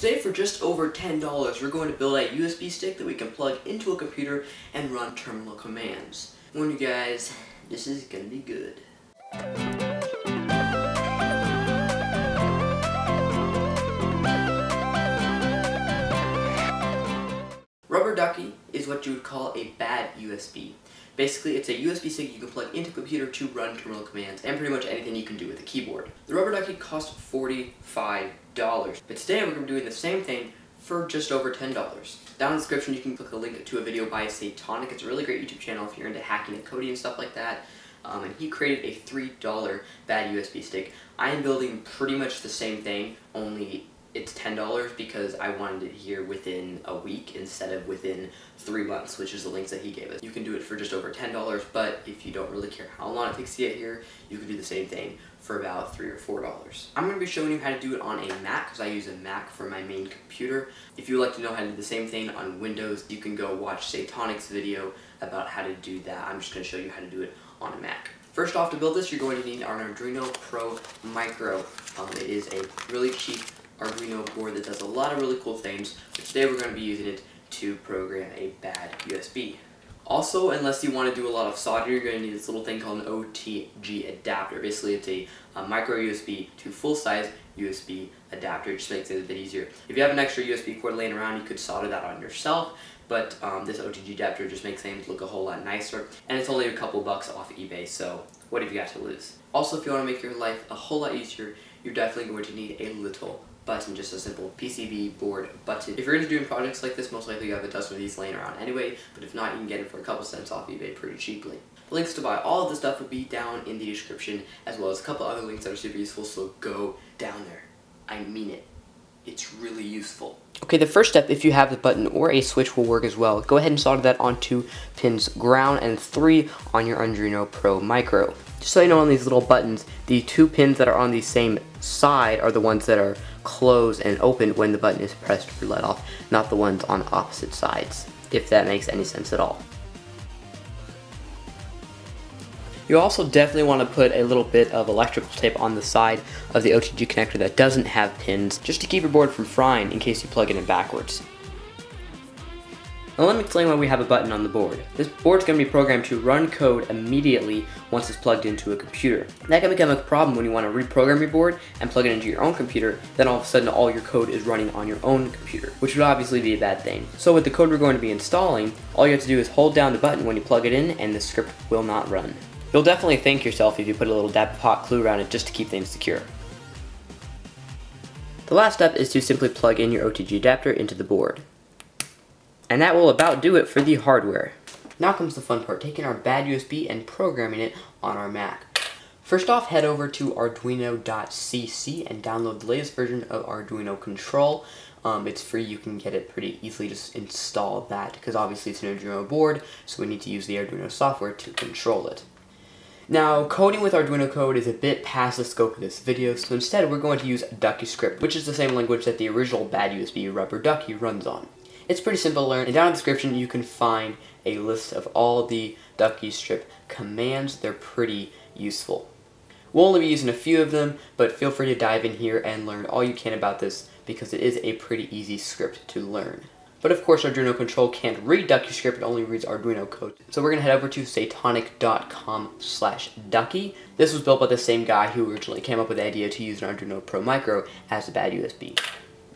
Today for just over $10, we're going to build a USB stick that we can plug into a computer and run terminal commands. Warn you guys, this is gonna be good. Rubber ducky is what you would call a bad USB. Basically, it's a USB stick you can plug into a computer to run terminal commands and pretty much anything you can do with a keyboard. The Rubber Ducky costs $45, but today we're going to be doing the same thing for just over $10. Down in the description you can click a link to a video by Satonic. It's a really great YouTube channel if you're into hacking and coding and stuff like that. Um, and he created a $3 bad USB stick. I am building pretty much the same thing, only it's $10 because I wanted it here within a week instead of within three months, which is the links that he gave us. You can do it for just over $10, but if you don't really care how long it takes to get here, you can do the same thing for about three or four dollars. I'm going to be showing you how to do it on a Mac because I use a Mac for my main computer. If you'd like to know how to do the same thing on Windows, you can go watch Satonic's video about how to do that. I'm just to show you how to do it on a Mac. First off, to build this, you're going to need an Arduino Pro Micro. Um, it is a really cheap Arduino board that does a lot of really cool things, but today we're going to be using it to program a bad USB. Also, unless you want to do a lot of soldering, you're going to need this little thing called an OTG adapter. Basically, it's a, a micro USB to full-size USB adapter. It just makes it a bit easier. If you have an extra USB cord laying around, you could solder that on yourself, but um, this OTG adapter just makes things look a whole lot nicer, and it's only a couple bucks off eBay, so what have you got to lose? Also, if you want to make your life a whole lot easier, you're definitely going to need a little button, just a simple PCB board button. If you're into doing projects like this, most likely you have a dozen of these laying around anyway, but if not, you can get it for a couple cents off eBay pretty cheaply. Links to buy all of this stuff will be down in the description, as well as a couple other links that are super useful, so go down there. I mean it. It's really useful. Okay, the first step, if you have the button or a switch, will work as well. Go ahead and solder that onto pins ground and 3 on your Arduino Pro Micro. Just so you know on these little buttons, the two pins that are on the same side are the ones that are closed and open when the button is pressed or let off, not the ones on opposite sides, if that makes any sense at all. You also definitely want to put a little bit of electrical tape on the side of the OTG connector that doesn't have pins, just to keep your board from frying in case you plug it in backwards. Now let me explain why we have a button on the board. This board is going to be programmed to run code immediately once it's plugged into a computer. That can become a problem when you want to reprogram your board and plug it into your own computer, then all of a sudden all your code is running on your own computer, which would obviously be a bad thing. So with the code we're going to be installing, all you have to do is hold down the button when you plug it in and the script will not run. You'll definitely thank yourself if you put a little dab of hot glue around it just to keep things secure. The last step is to simply plug in your OTG adapter into the board. And that will about do it for the hardware. Now comes the fun part, taking our bad USB and programming it on our Mac. First off, head over to arduino.cc and download the latest version of Arduino Control. Um, it's free, you can get it pretty easily, just install that, because obviously it's an Arduino board, so we need to use the Arduino software to control it. Now, coding with Arduino code is a bit past the scope of this video, so instead we're going to use DuckyScript, which is the same language that the original bad USB Rubber Ducky runs on. It's pretty simple to learn, and down in the description you can find a list of all the DuckyScript commands. They're pretty useful. We'll only be using a few of them, but feel free to dive in here and learn all you can about this because it is a pretty easy script to learn. But of course Arduino Control can't read DuckyScript, it only reads Arduino code. So we're going to head over to satonic.com slash ducky. This was built by the same guy who originally came up with the idea to use an Arduino Pro Micro as a bad USB.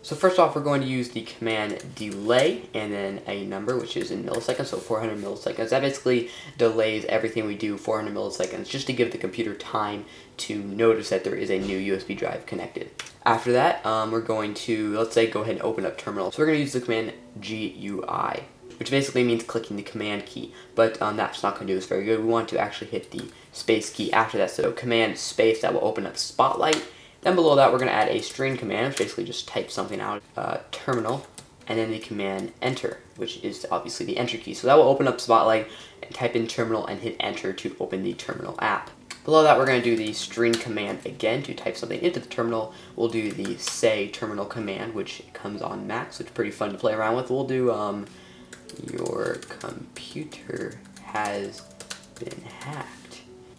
So first off, we're going to use the command delay and then a number, which is in milliseconds, so 400 milliseconds. That basically delays everything we do 400 milliseconds just to give the computer time to notice that there is a new USB drive connected. After that, um, we're going to, let's say, go ahead and open up terminal. So we're going to use the command GUI, which basically means clicking the command key, but um, that's not going to do us very good. We want to actually hit the space key after that, so command space, that will open up Spotlight, then below that, we're going to add a string command, which basically just types something out, uh, terminal, and then the command enter, which is obviously the enter key. So that will open up Spotlight and type in terminal and hit enter to open the terminal app. Below that, we're going to do the string command again to type something into the terminal. We'll do the say terminal command, which comes on Mac, so it's pretty fun to play around with. We'll do um, your computer has been hacked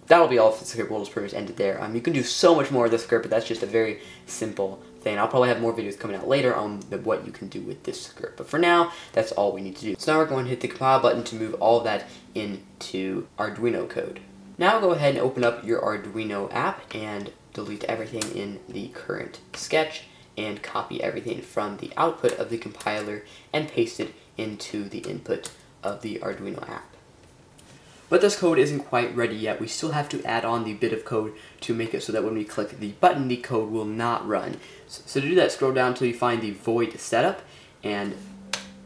that'll be all for the script. We'll just pretty much end there. Um, you can do so much more with the script, but that's just a very simple thing. I'll probably have more videos coming out later on the, what you can do with this script. But for now, that's all we need to do. So now we're going to hit the compile button to move all of that into Arduino code. Now go ahead and open up your Arduino app and delete everything in the current sketch and copy everything from the output of the compiler and paste it into the input of the Arduino app. But this code isn't quite ready yet. We still have to add on the bit of code to make it so that when we click the button, the code will not run. So, to do that, scroll down until you find the void setup and,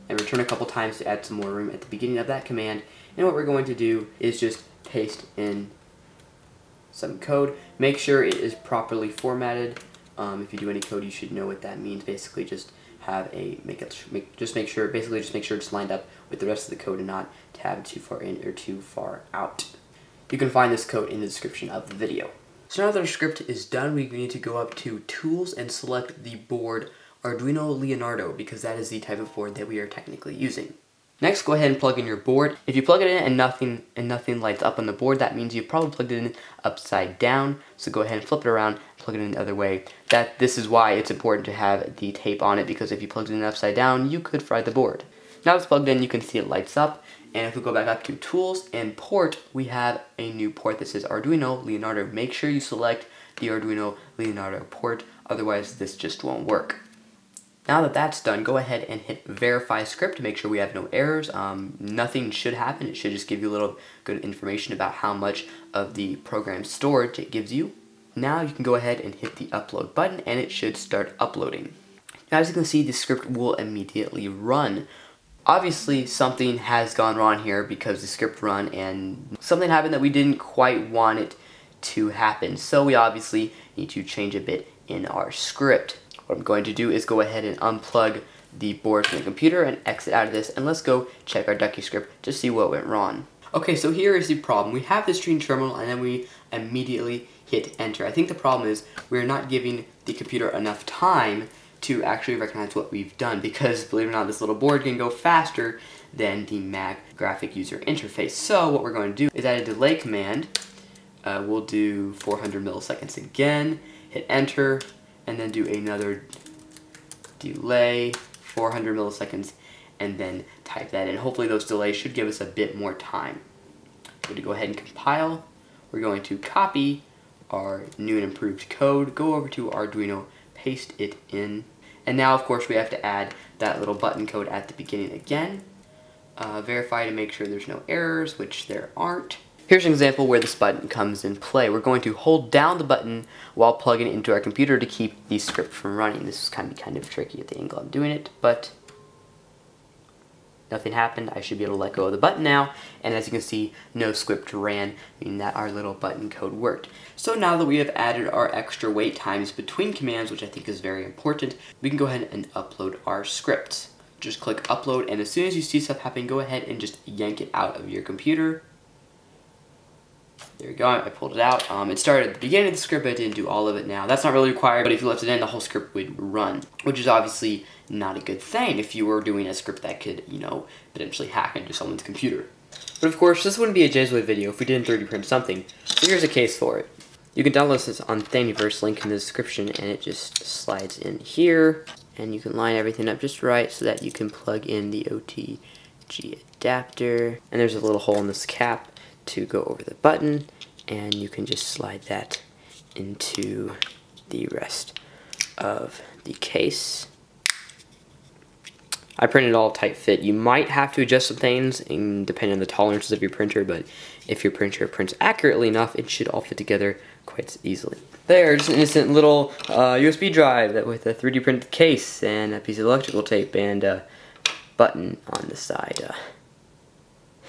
and return a couple times to add some more room at the beginning of that command. And what we're going to do is just paste in some code. Make sure it is properly formatted. Um, if you do any code, you should know what that means. Basically, just have a make it make, just make sure basically just make sure it's lined up with the rest of the code and not tab too far in or too far out. You can find this code in the description of the video. So now that our script is done, we need to go up to Tools and select the board Arduino Leonardo because that is the type of board that we are technically using. Next, go ahead and plug in your board. If you plug it in and nothing and nothing lights up on the board, that means you probably plugged it in upside down. So go ahead and flip it around, plug it in the other way. That This is why it's important to have the tape on it, because if you plugged it in upside down, you could fry the board. Now it's plugged in, you can see it lights up. And if we go back up to Tools and Port, we have a new port that says Arduino Leonardo. Make sure you select the Arduino Leonardo port, otherwise this just won't work. Now that that's done, go ahead and hit verify script to make sure we have no errors. Um, nothing should happen. It should just give you a little good information about how much of the program storage it gives you. Now you can go ahead and hit the upload button and it should start uploading. Now as you can see, the script will immediately run. Obviously, something has gone wrong here because the script run and something happened that we didn't quite want it to happen. So we obviously need to change a bit in our script. What I'm going to do is go ahead and unplug the board from the computer and exit out of this and let's go check our Ducky script to see what went wrong. Okay, so here is the problem. We have the stream terminal and then we immediately hit enter. I think the problem is we're not giving the computer enough time to actually recognize what we've done because believe it or not this little board can go faster than the Mac graphic user interface. So what we're going to do is add a delay command. Uh, we'll do 400 milliseconds again, hit enter, and then do another delay, 400 milliseconds, and then type that in. Hopefully those delays should give us a bit more time. We're going to go ahead and compile. We're going to copy our new and improved code, go over to Arduino, paste it in, and now of course we have to add that little button code at the beginning again. Uh, verify to make sure there's no errors, which there aren't. Here's an example where this button comes in play. We're going to hold down the button while plugging it into our computer to keep the script from running. This is kind of kind of tricky at the angle I'm doing it, but nothing happened. I should be able to let go of the button now, and as you can see, no script ran, meaning that our little button code worked. So now that we have added our extra wait times between commands, which I think is very important, we can go ahead and upload our scripts. Just click upload, and as soon as you see stuff happen, go ahead and just yank it out of your computer, there we go, I pulled it out. Um, it started at the beginning of the script, but I didn't do all of it now. That's not really required, but if you left it in, the whole script would run, which is obviously not a good thing if you were doing a script that could, you know, potentially hack into someone's computer. But of course, this wouldn't be a JSWave video if we didn't 3D print something, so here's a case for it. You can download this on Thingiverse, link in the description, and it just slides in here, and you can line everything up just right so that you can plug in the OTG adapter, and there's a little hole in this cap to go over the button and you can just slide that into the rest of the case. I printed it all tight fit. You might have to adjust some things depending on the tolerances of your printer, but if your printer prints accurately enough, it should all fit together quite easily. There, just an innocent little uh, USB drive that with a 3D printed case and a piece of electrical tape and a button on the side.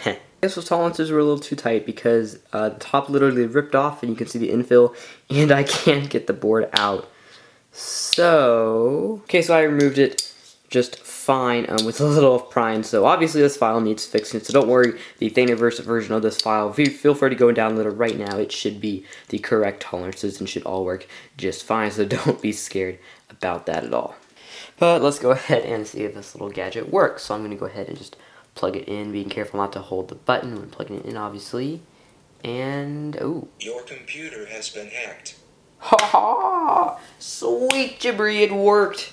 Uh, guess those tolerances were a little too tight because uh, the top literally ripped off and you can see the infill and I can't get the board out. So, okay, so I removed it just fine um, with a little of prime. So obviously this file needs fixing, so don't worry, the Thingiverse version of this file, feel free to go and download it right now. It should be the correct tolerances and should all work just fine, so don't be scared about that at all. But let's go ahead and see if this little gadget works. So I'm going to go ahead and just plug it in, being careful not to hold the button when plugging it in, obviously. And, oh. Your computer has been hacked. Ha ha! Sweet Jibri, it worked!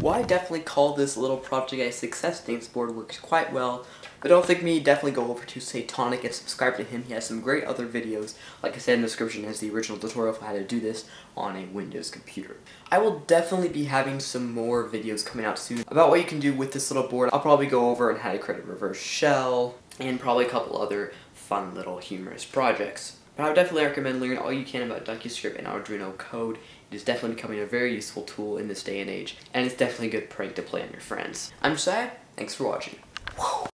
Well, I definitely call this little project a success. James board works quite well. But don't think me, definitely go over to Satonic and subscribe to him. He has some great other videos. Like I said in the description, has the original tutorial for how to do this on a Windows computer. I will definitely be having some more videos coming out soon about what you can do with this little board. I'll probably go over on how to create a reverse shell and probably a couple other fun little humorous projects. But I would definitely recommend learning all you can about DonkeyScript and Arduino code. It is definitely becoming a very useful tool in this day and age, and it's definitely a good prank to play on your friends. I'm Sad, thanks for watching. Whoa.